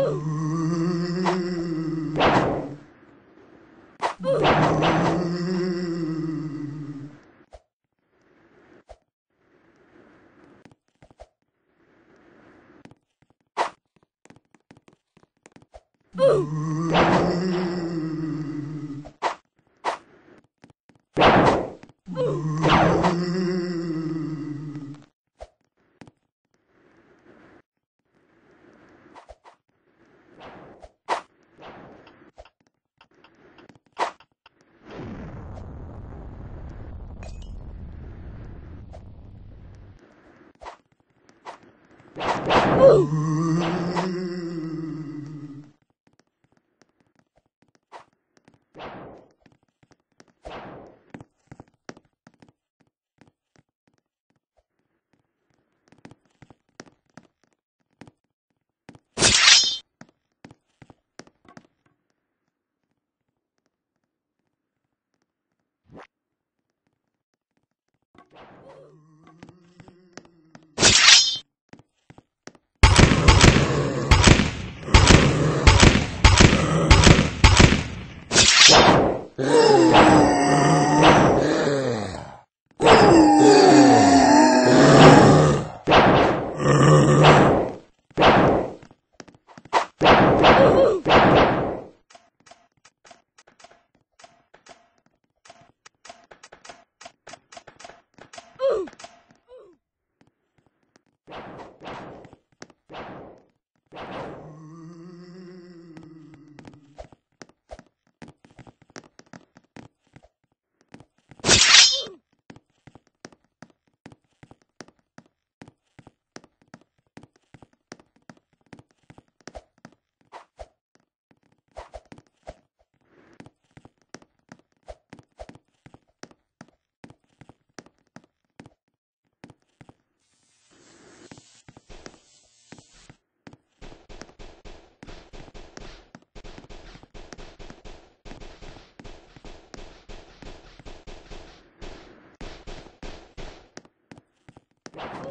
Ooh. Woo! you.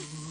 Oh.